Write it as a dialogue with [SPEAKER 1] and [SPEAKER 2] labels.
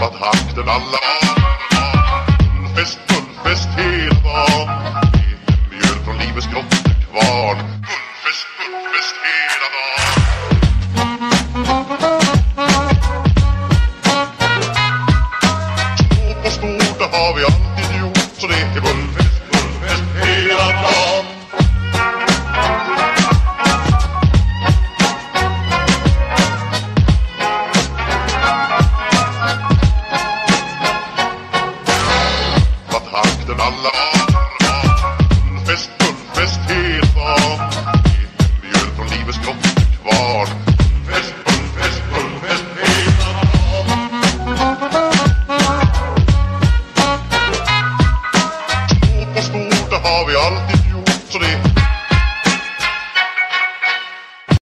[SPEAKER 1] tappat takten alla Fullfest, fullfest hela dan! Det mjöl från livets grottekvarn Fullfest, fullfest hela dan! Små på stort, det har vi alltid gjort Så det är fullfest Vad takten alla varvar Guldfest, guldfest hela dagen Vetemjöl från livets grottekvarn Guldfest, guldfest, guldfest hela dag. Smått och stort, det har vi alltid gjort Så det